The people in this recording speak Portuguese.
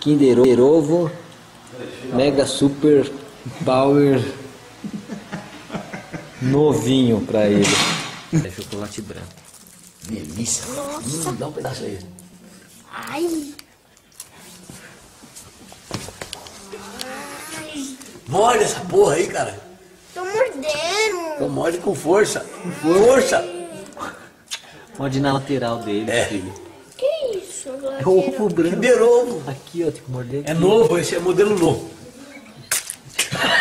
Kinder Ovo Mega Super Power novinho pra ele. É chocolate branco. Delícia. Hum, dá um pedaço aí. Ai. Morde essa porra aí, cara. Tô mordendo. Então morde com força. Com força. Morde na lateral dele, É. filho. É o ovo branco. Kinder Ovo. Aqui, ó, tem que morder. É aqui. É novo, esse é modelo novo.